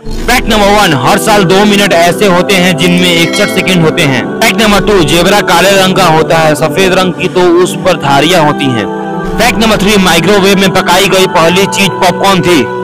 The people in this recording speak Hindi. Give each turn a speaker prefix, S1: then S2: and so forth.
S1: फैक्ट नंबर वन हर साल दो मिनट ऐसे होते हैं जिनमें इकसठ सेकेंड होते हैं। फैक्ट नंबर टू जेबरा काले रंग का होता है, सफ़ेद रंग की तो उस पर धारियाँ होती हैं। फैक्ट नंबर थ्री माइक्रोवेव में पकाई गई पहली चीज़ पॉपकॉर्न थी।